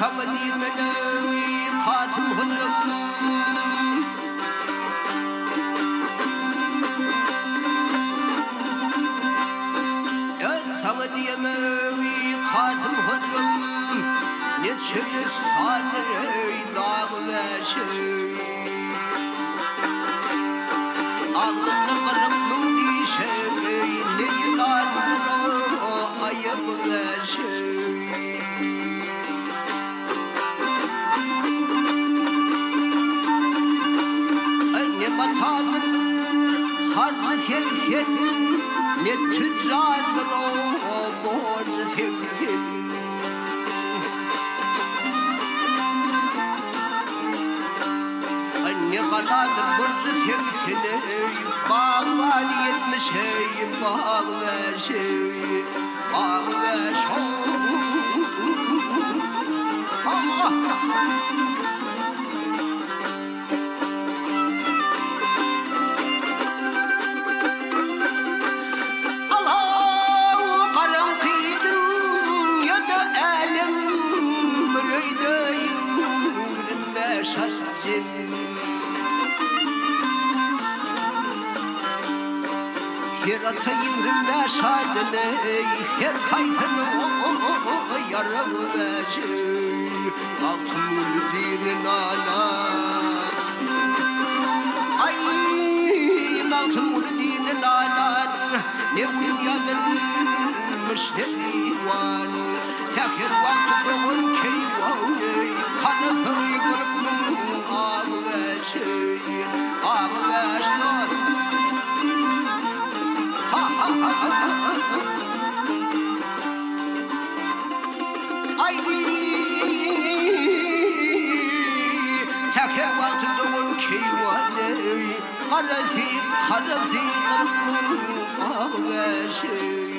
حمدي المناوي خاتم هنرك حمدي يماوي خاتم هنرك نتشر الصدر dağ verşi Ağlını Ne batadır harcı sevsenin Ne tüccardır o borcu sevsenin Anne kaladır borcu sevsene Bağ var yetmiş hey Bağ ve şey Her ata yürünme şadını Her kaytını yarım verecek Altın dinin ana Ay mağdur dinin alan Ne uyuyanır müşterivan Tekir vakti حرفي حرفي مرقوم غاشم